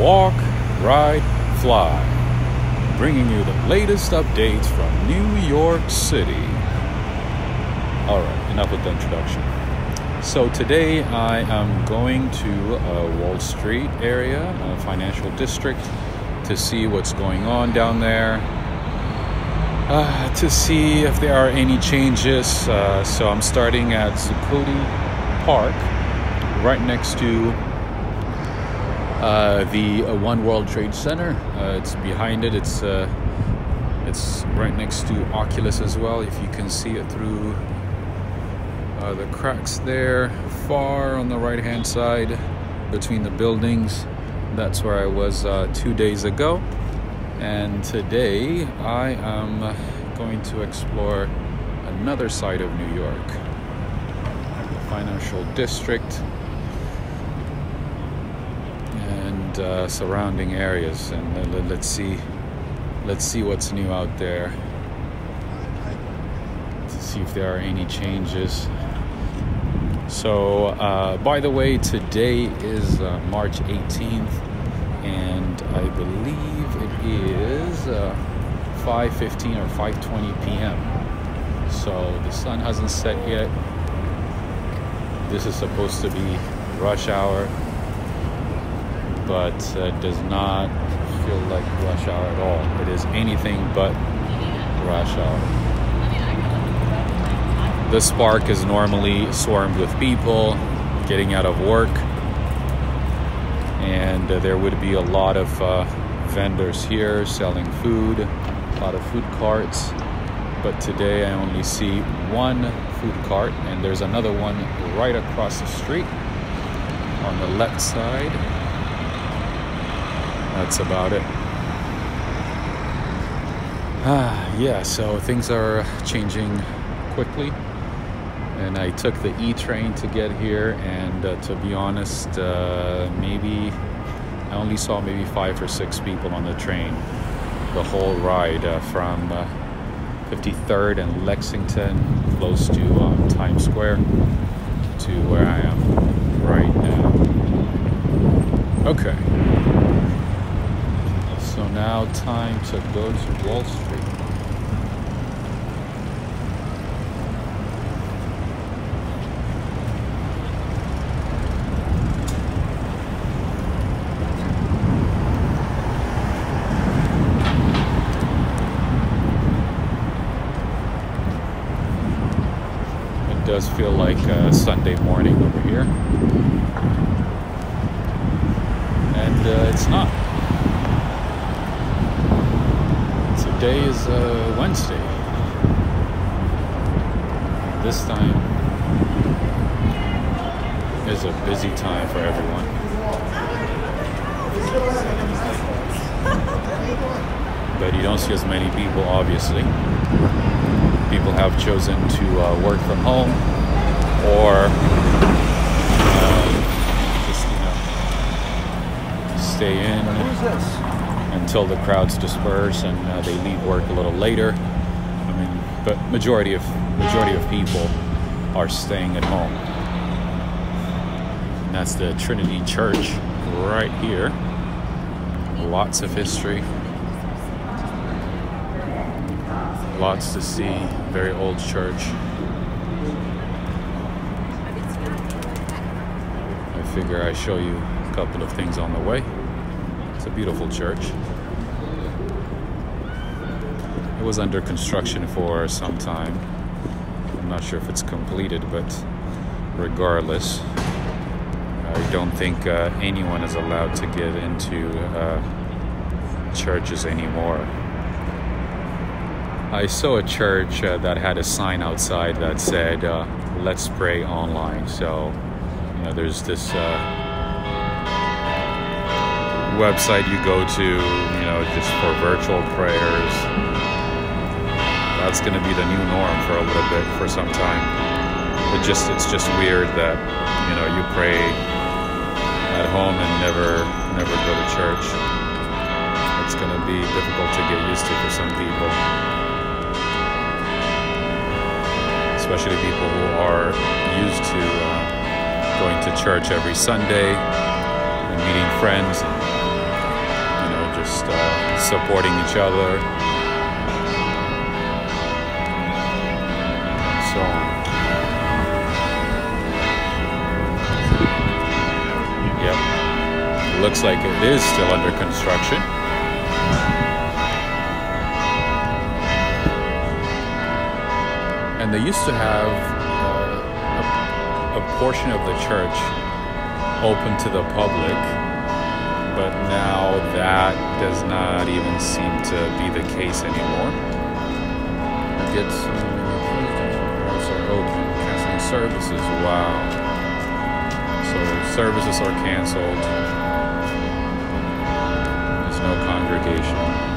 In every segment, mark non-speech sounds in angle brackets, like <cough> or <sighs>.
Walk, Ride, Fly, bringing you the latest updates from New York City. All right, enough with the introduction. So today I am going to uh, Wall Street area, a financial district, to see what's going on down there. Uh, to see if there are any changes. Uh, so I'm starting at Zuccotti Park, right next to uh, the uh, One World Trade Center. Uh, it's behind it. It's uh, it's right next to Oculus as well. If you can see it through uh, the cracks there, far on the right hand side between the buildings. That's where I was uh, two days ago. And today I am going to explore another side of New York, the financial district and uh, surrounding areas. And let's see, let's see what's new out there. To see if there are any changes. So, uh, by the way, today is uh, March 18th, and I believe it is 5:15 uh, or 5:20 p.m. So the sun hasn't set yet. This is supposed to be rush hour but uh, does not feel like rush hour at all. It is anything but rush hour. This park is normally swarmed with people getting out of work, and uh, there would be a lot of uh, vendors here selling food, a lot of food carts. But today I only see one food cart, and there's another one right across the street on the left side that's about it. Ah, yeah, so things are changing quickly. And I took the E train to get here, and uh, to be honest, uh, maybe I only saw maybe five or six people on the train the whole ride uh, from 53rd uh, and Lexington, close to um, Times Square, to where I am right now. Okay. Now time to go to Wall Street. It does feel like a Sunday morning over here. And uh, it's not. Today is uh, Wednesday. This time is a busy time for everyone. But you don't see as many people, obviously. People have chosen to uh, work from home or uh, just, you know, stay in until the crowds disperse and uh, they leave work a little later. I mean, but majority of majority of people are staying at home. And that's the Trinity Church right here. Lots of history. Lots to see. Very old church. I figure I show you a couple of things on the way. It's a beautiful church. It was under construction for some time. I'm not sure if it's completed, but regardless, I don't think uh, anyone is allowed to get into uh, churches anymore. I saw a church uh, that had a sign outside that said, uh, Let's pray online. So, you know, there's this uh, website you go to, you know, just for virtual prayers. That's going to be the new norm for a little bit for some time. It just it's just weird that you know you pray at home and never never go to church. It's going to be difficult to get used to for some people. Especially people who are used to uh, going to church every Sunday and meeting friends and you know just uh, supporting each other. Looks like it is still under construction. And they used to have uh, a, a portion of the church open to the public, but now that does not even seem to be the case anymore. Get some canceling services. Wow. So services are canceled. No congregation.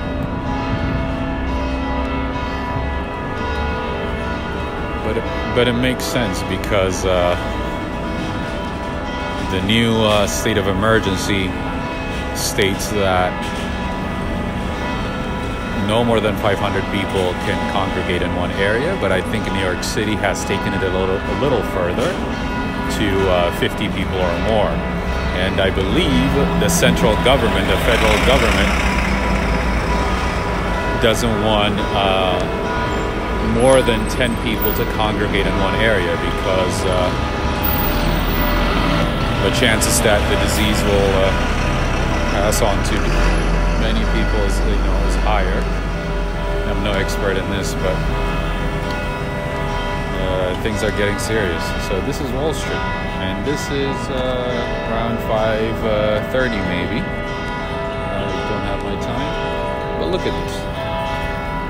but it, but it makes sense because uh, the new uh, state of emergency states that no more than 500 people can congregate in one area. But I think New York City has taken it a little a little further to uh, 50 people or more. And I believe the central government, the federal government, doesn't want uh, more than 10 people to congregate in one area because uh, the chances that the disease will uh, pass on to many people is, you know, is higher. I'm no expert in this, but uh, things are getting serious. So this is Wall Street, and this is uh, around 5:30 maybe. I don't have my time, but look at this.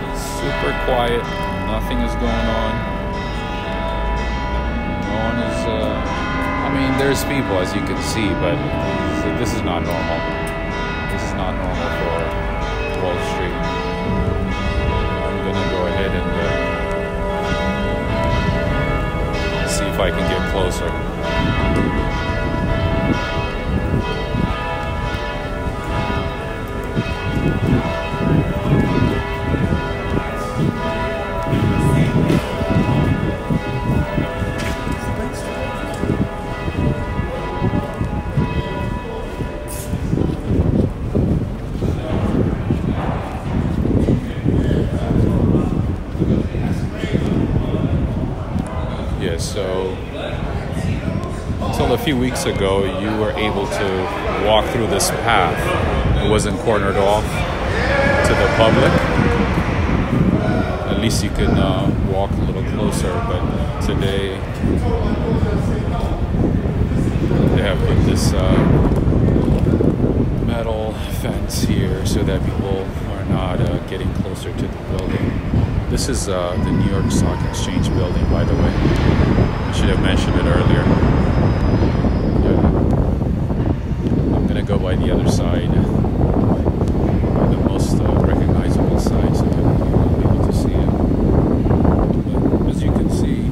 It's super quiet nothing is going on. No one is. Uh, I mean, there's people as you can see, but this is not normal. This is not normal for Wall Street. I'm gonna go ahead and if I can get closer. Few weeks ago, you were able to walk through this path. It wasn't cornered off to the public. At least you could uh, walk a little closer, but today they have put this uh, metal fence here so that people are not uh, getting closer to the building. This is uh, the New York Stock Exchange building, by the way. I should have mentioned it earlier. Yeah. Go by the other side, the most uh, recognizable side, so that you'll be able to see it. But as you can see,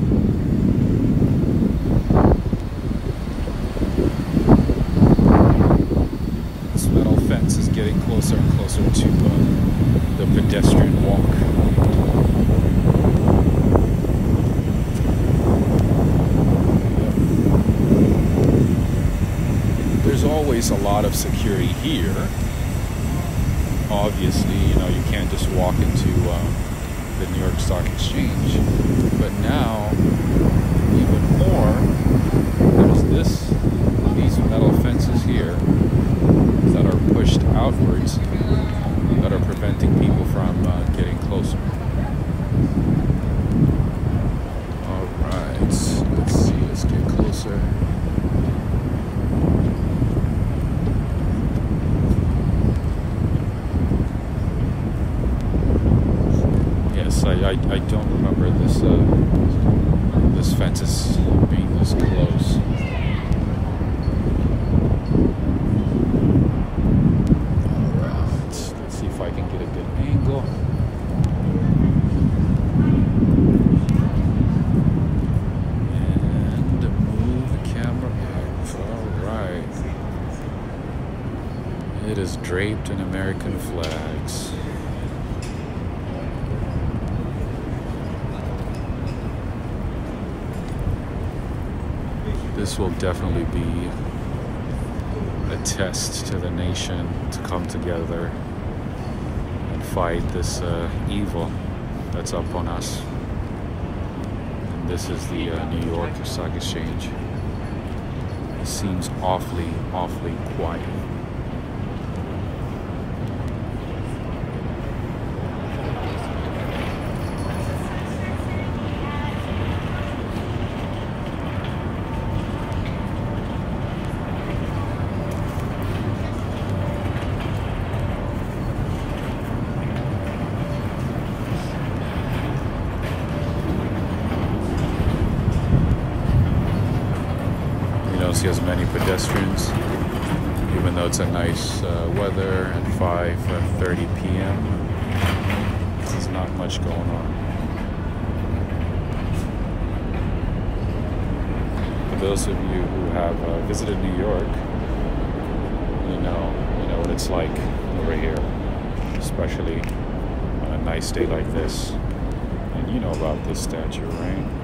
this metal fence is getting closer and closer to uh, the pedestrian walk. There's always a lot of security here. Obviously, you know, you can't just walk into uh, the New York Stock Exchange. But now, even more, there's this, these metal fences here that are pushed outwards that are preventing people from uh, getting closer. All right, let's see, let's get closer. Yes, I, I, don't remember this uh, this fence is being this close. Alright, let's see if I can get a good angle. And move the camera back. Alright. It is draped in American flags. This will definitely be a test to the nation to come together and fight this uh, evil that's up on us. And this is the uh, New York Stock Exchange. It seems awfully, awfully quiet. see as many pedestrians, even though it's a nice uh, weather at 5.30 p.m. There's not much going on. For those of you who have uh, visited New York, you know, you know what it's like over here, especially on a nice day like this. And you know about this statue, right?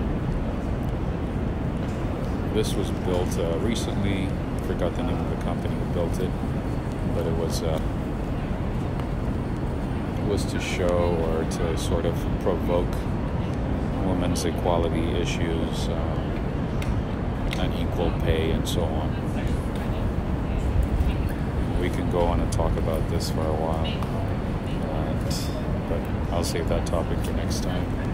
this was built uh, recently. I forgot the name of the company who built it, but it was uh, it was to show or to sort of provoke women's equality issues, uh, unequal pay, and so on. Can go on and talk about this for a while, but I'll save that topic for next time.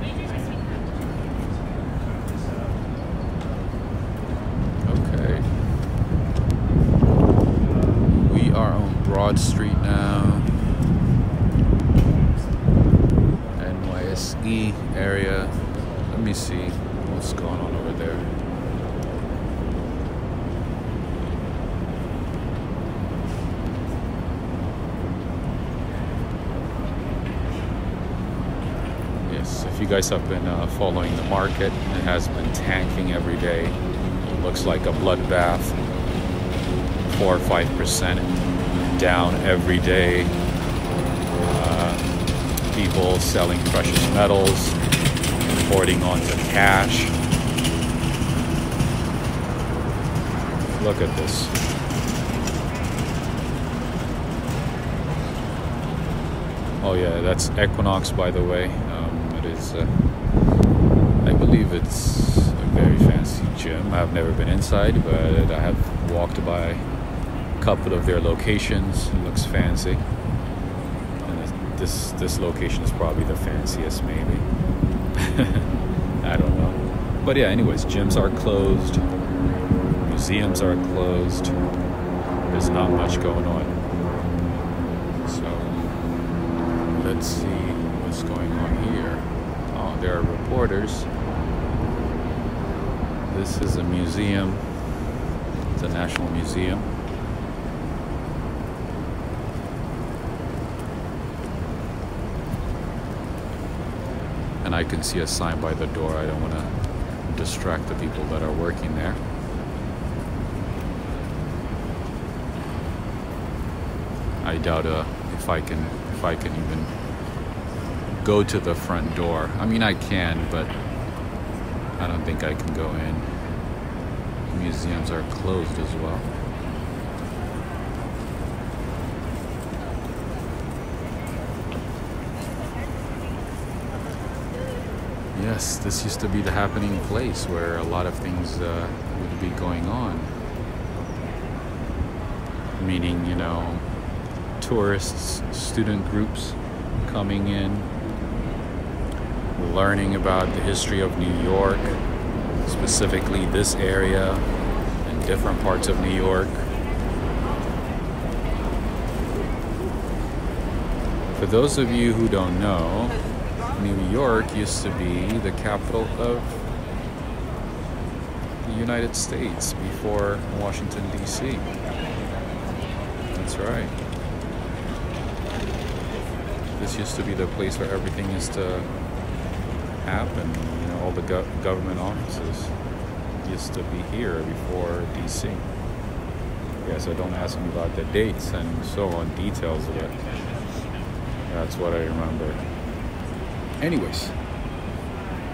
Broad Street now. NYSE area. Let me see what's going on over there. Yes, if you guys have been uh, following the market, it has been tanking every day. It looks like a bloodbath. Four or five percent down every day. Uh, people selling precious metals, hoarding onto cash. Look at this. Oh yeah, that's Equinox, by the way. Um, it is, uh, believe it's a very fancy gym. I've never been inside, but I have walked by a couple of their locations. It looks fancy. And this this location is probably the fanciest, maybe. <laughs> I don't know. But yeah, anyways, gyms are closed. Museums are closed. There's not much going on. So let's see what's going on here. Oh, there are reporters. This is a museum. It's a national museum. and I can see a sign by the door. I don't want to distract the people that are working there. I doubt uh, if I can if I can even go to the front door. I mean, I can, but I don't think I can go in. Museums are closed as well. Yes, this used to be the happening place where a lot of things uh, would be going on. Meaning, you know, tourists, student groups coming in, learning about the history of New York, specifically this area and different parts of New York. For those of you who don't know, New York used to be the capital of the United States before Washington, D.C. That's right. This used to be the place where everything used to happen. You know, all the go government offices used to be here before D.C. Yeah, so don't ask me about the dates and so on, details of it. That's what I remember. Anyways,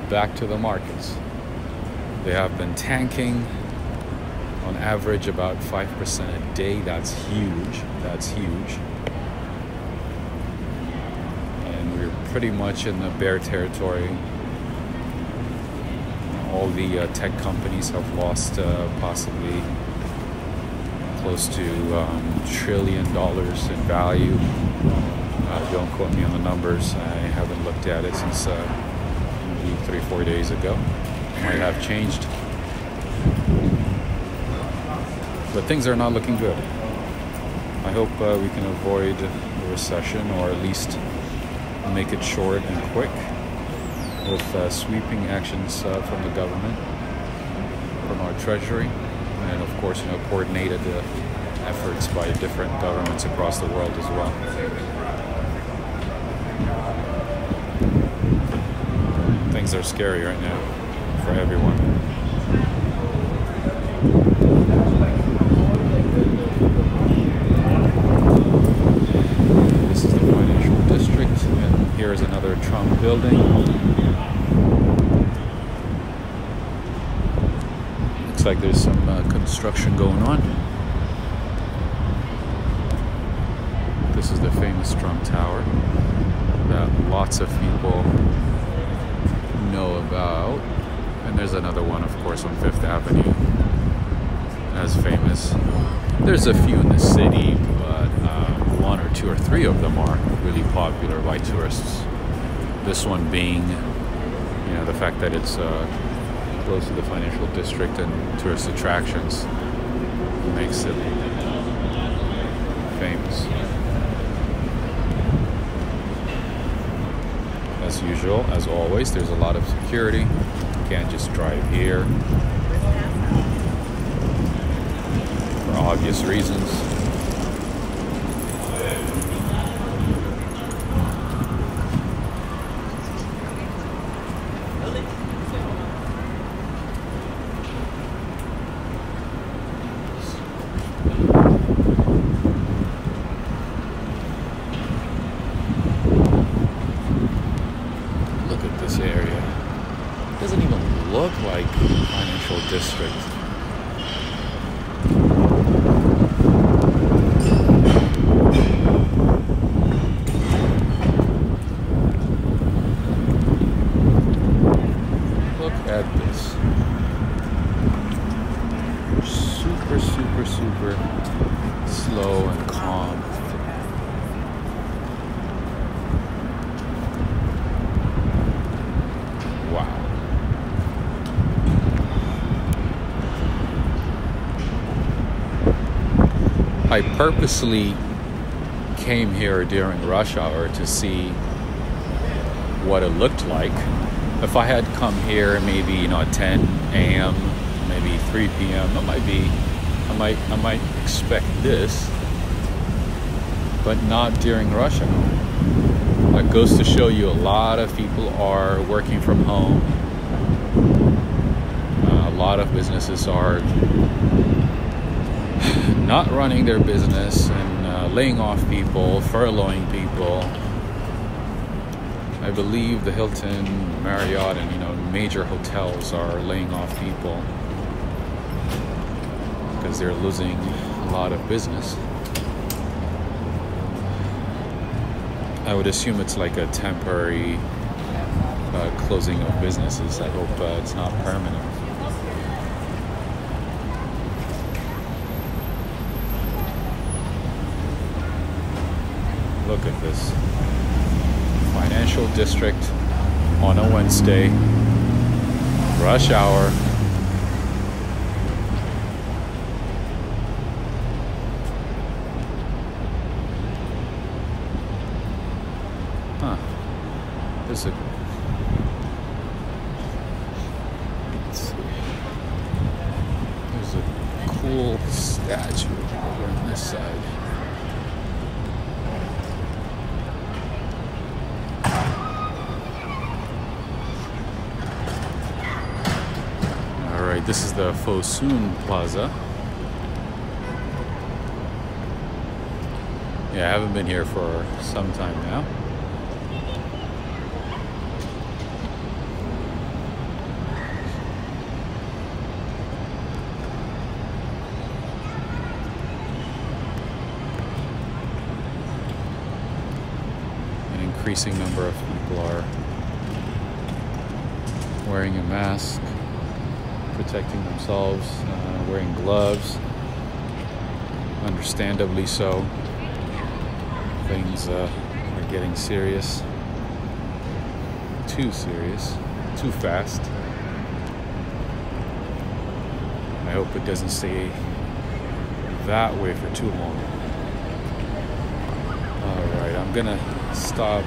back to the markets. They have been tanking on average about 5% a day. That's huge. That's huge. And we're pretty much in the bear territory. The uh, tech companies have lost uh, possibly close to um, trillion dollars in value. Uh, don't quote me on the numbers. I haven't looked at it since uh, maybe three, four days ago. Might have changed. But things are not looking good. I hope uh, we can avoid a recession or at least make it short and quick with uh, sweeping actions uh, from the government, from our treasury, and of course, you know, coordinated uh, efforts by different governments across the world as well. Things are scary right now for everyone. This is the financial district, and Here's another Trump building. Looks like there's some uh, construction going on. This is the famous Trump Tower that lots of people know about. And there's another one, of course, on Fifth Avenue, as famous. There's a few in the city, but one or two or three of them are really popular by tourists. This one being, you know, the fact that it's uh, close to the financial district and tourist attractions makes it famous. As usual, as always, there's a lot of security. You can't just drive here for obvious reasons. I purposely came here during rush hour to see what it looked like. If I had come here maybe you know at 10 a.m., 3 p.m., I might be, I might, I might expect this, but not during rush hour. That goes to show you a lot of people are working from home. Uh, a lot of businesses are <sighs> not running their business and uh, laying off people, furloughing people. I believe the Hilton, Marriott, and you know major hotels are laying off people because they're losing a lot of business. I would assume it's like a temporary uh, closing of businesses. I hope uh, it's not permanent. Look at this. Financial district on a Wednesday. Rush hour. Huh. There's a There's a cool statue over on this side. This is the Fosun Plaza. Yeah, I haven't been here for some time now. An increasing number of people are wearing a mask, protecting themselves, uh, wearing gloves. Understandably so. Things uh, are getting serious. Too serious. Too fast. I hope it doesn't stay that way for too long. Alright, I'm gonna stop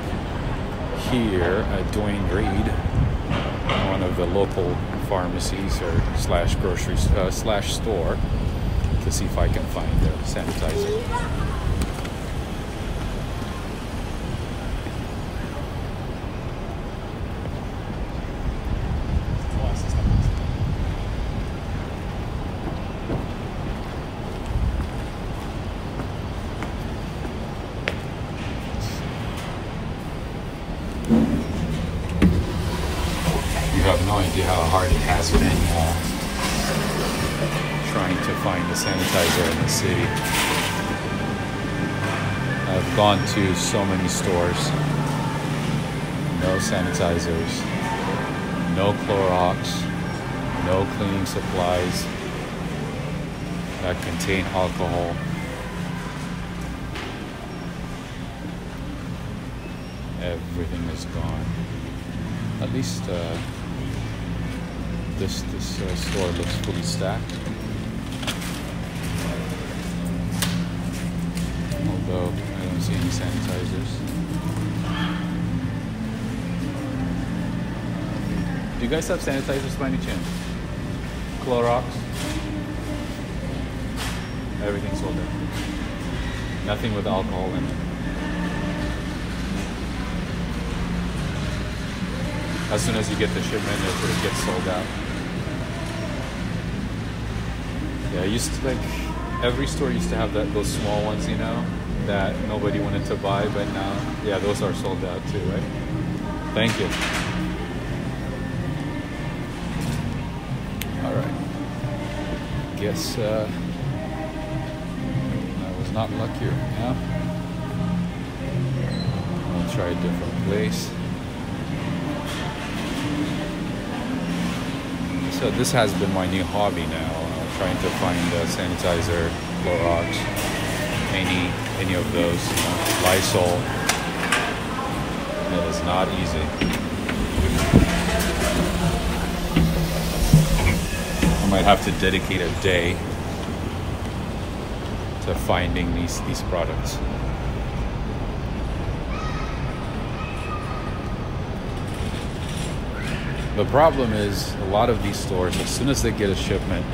here at Duane Reade, one of the local pharmacies or slash grocery uh, slash store, to see if I can find the sanitizer. You have no idea how hard it has been uh, trying to find the sanitizer in the city. I've gone to so many stores. No sanitizers, no Clorox, no cleaning supplies that contain alcohol. Everything is gone. At least uh, this this uh, store looks fully stacked. Although I don't see any sanitizers. Do you guys have sanitizers by any chance? Clorox? Everything's sold out. Nothing with alcohol in it. As soon as you get the shipment, it, it gets sold out. Yeah, I used to like every store used to have that those small ones, you know, that nobody wanted to buy, but now, yeah, those are sold out too, right? Thank you. All right. Guess uh, I was not luckier. Yeah. I'll try a different place. So this has been my new hobby now, trying to find a sanitizer, Clorox, any any of those, you know, Lysol. It is not easy. I might have to dedicate a day to finding these these products. The problem is a lot of these stores, as soon as they get a shipment,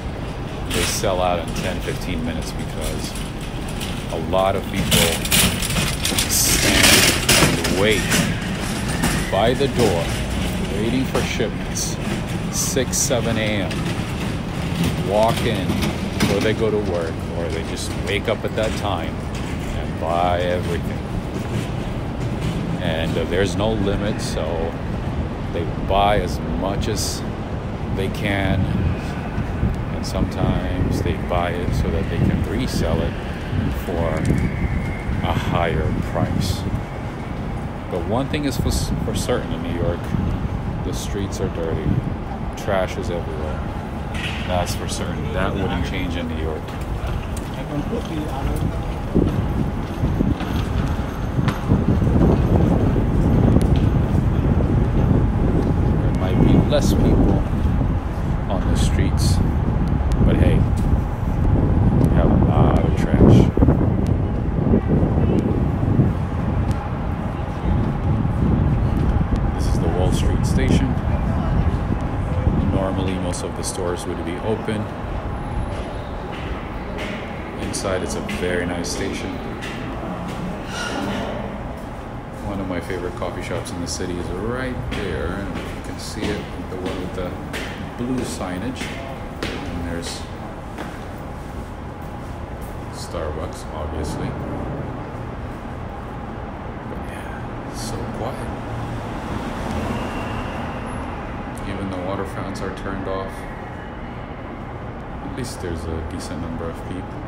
they sell out in 10 15 minutes because a lot of people stand and wait by the door waiting for shipments 6 7 a.m walk in or they go to work or they just wake up at that time and buy everything. And uh, there's no limit so they buy as much as they can and sometimes they buy it so that they can resell it for a higher price. But one thing is for, for certain in new york the streets are dirty. Trash is everywhere. That's for certain. That wouldn't change in new york. There might be less people on the streets but hey we have a lot of trash this is the wall street station normally of would be open. Inside it's a very nice station. One of my favorite coffee shops in the city is right there and you can see it the one with the blue signage. And there's starbucks obviously. But yeah so quiet. Even the water fountains are turned off least there's a decent number of people.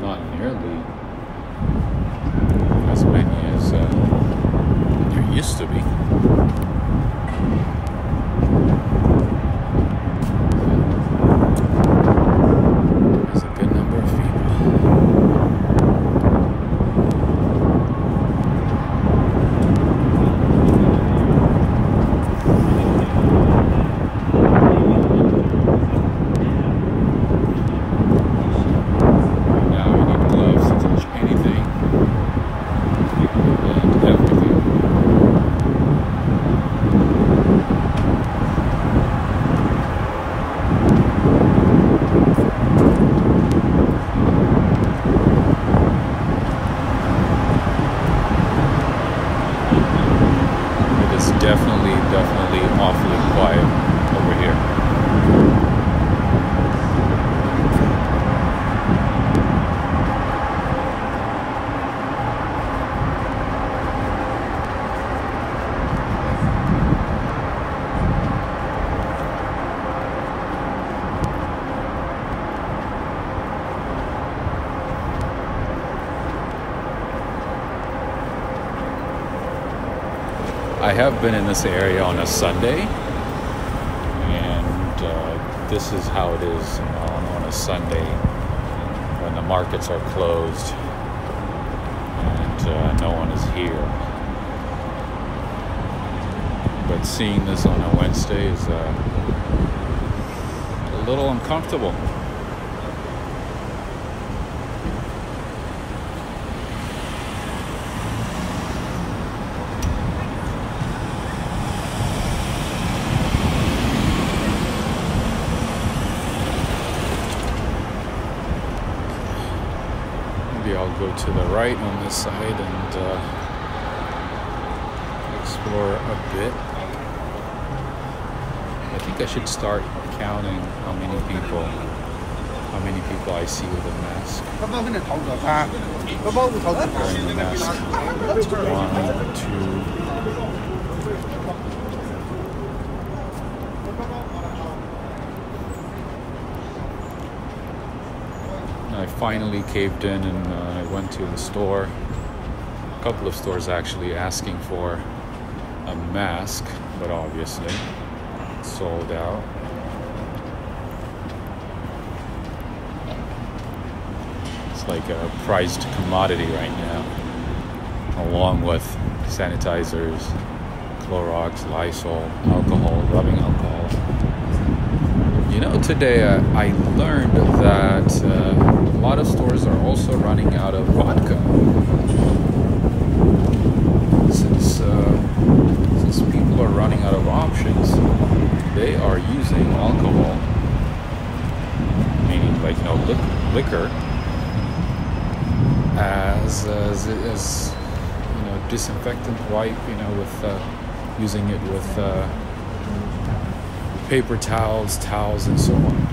Not nearly as many as uh, I have been in this area on a Sunday, and uh, this is how it is on, on a Sunday when the markets are closed and uh, no one is here. But seeing this on a Wednesday is uh, a little uncomfortable. I'll go to the right on this side and uh, explore a bit. I think I should start counting how many people how many people I see with a mask. Wearing the mask. One, two, I finally caved in and uh, went to the store. A couple of stores actually asking for a mask, but obviously sold out. It's like a prized commodity right now, along with sanitizers, Clorox, Lysol, alcohol, rubbing alcohol. Know, today uh, I learned that. Uh, a lot of stores are also running out of vodka. Since uh, since people are running out of options, they are using alcohol, meaning like you know liquor, as, as as you know disinfectant wipe. You know with uh, using it with uh, paper towels, towels, and so on.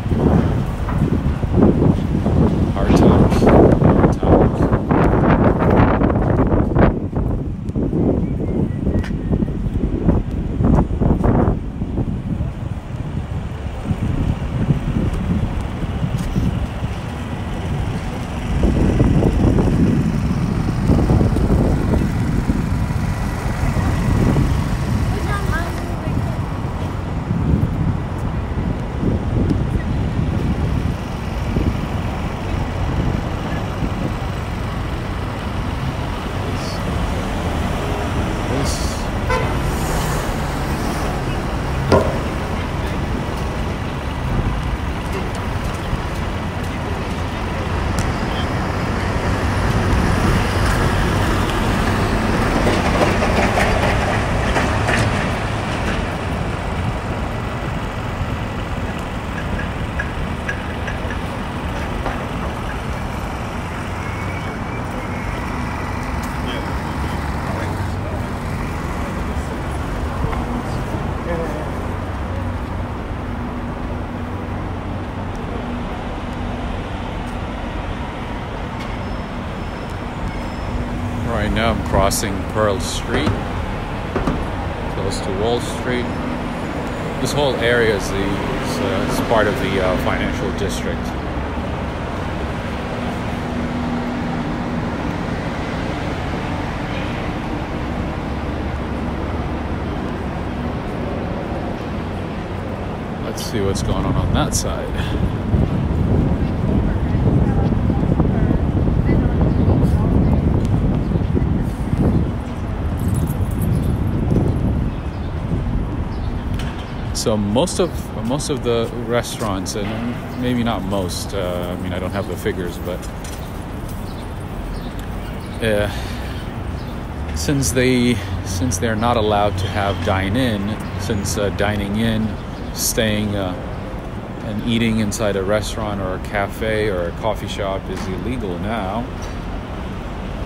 now I'm crossing Pearl Street, close to Wall Street. This whole area is, the, is, uh, is part of the uh, financial district. Let's see what's going on on that side. So most of most of the restaurants, and maybe not most. Uh, I mean, I don't have the figures, but uh, since they since they're not allowed to have dine in, since uh, dining in, staying uh, and eating inside a restaurant or a cafe or a coffee shop is illegal now.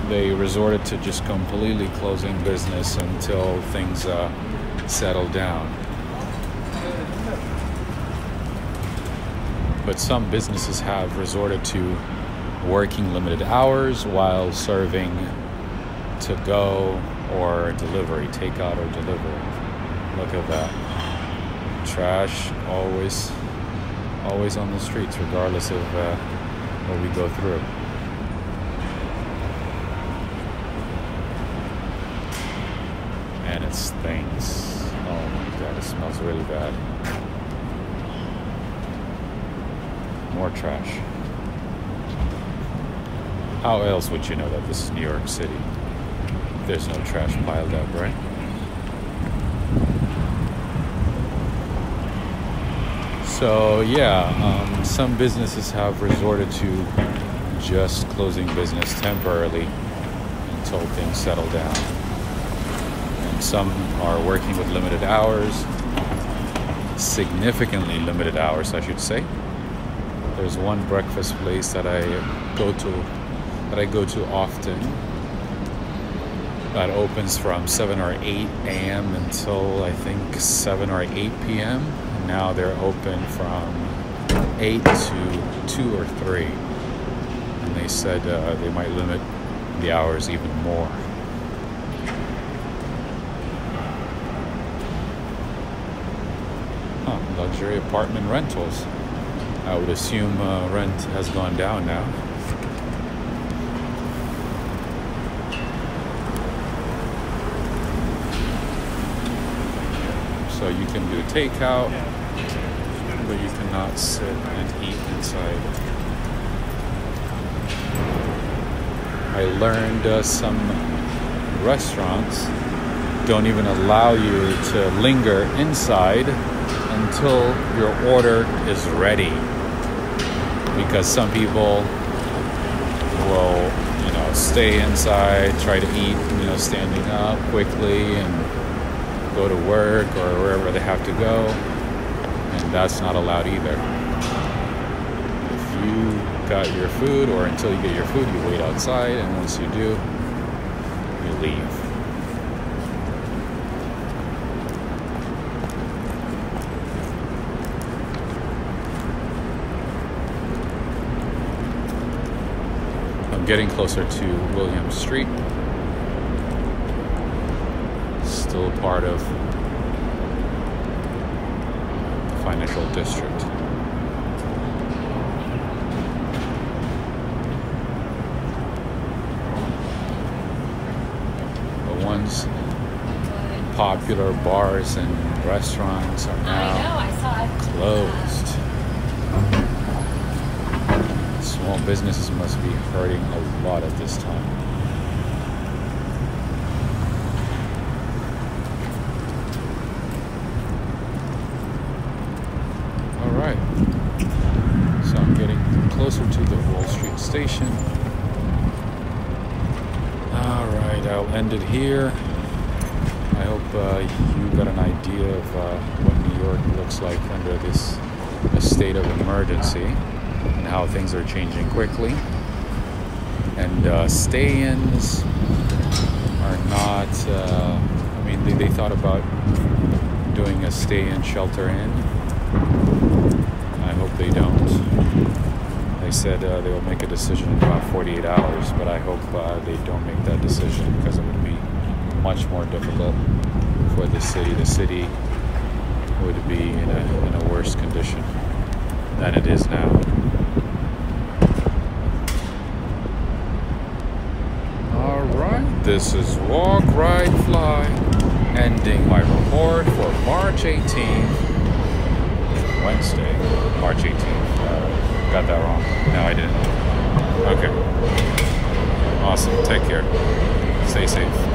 They resorted to just completely closing business until things uh, settle down. But some businesses have resorted to working limited hours while serving to go or delivery, takeout or delivery. Look at that. Trash always always on the streets regardless of uh, what we go through. And it stinks. Oh my god, it smells really bad. More trash. How else would you know that this is New York City? There's no trash piled up, right? So, yeah, um, some businesses have resorted to just closing business temporarily until things settle down. And some are working with limited hours, significantly limited hours, I should say. There's one breakfast place that I go to that I go to often that opens from 7 or 8 a.m. until I think 7 or 8 p.m. Now they're open from 8 to 2 or 3. And they said uh, they might limit the hours even more. Huh, luxury apartment rentals. I would assume uh, rent has gone down now. So you can do takeout, but you cannot sit and eat inside. I learned uh, some restaurants don't even allow you to linger inside until your order is ready. Because some people will, you know, stay inside, try to eat, you know, standing up quickly and go to work or wherever they have to go, and that's not allowed either. If you got your food, or until you get your food, you wait outside, and once you do, you leave. I'm getting closer to William Street still part of the financial district. The once popular bars and restaurants are now closed. Small businesses must be hurting a lot at this time. Alright, so I'm getting closer to the Wall Street station. Alright, I'll end it here. I hope uh, you got an idea of uh, what New York looks like under this, this state of emergency and how things are changing quickly. And uh, stay ins are not, uh, I mean, they, they thought about doing a stay in, shelter in. I hope they don't. They said uh, they will make a decision in about 48 hours, but I hope uh, they don't make that decision because it would be much more difficult for the city. The city would be in a, in a worse condition than it is now. Alright, this is Walk, Ride, Fly, ending my report for March 18th, Wednesday, March 18th. Uh, got that wrong. No, I didn't. Okay. Awesome. Take care. Stay safe.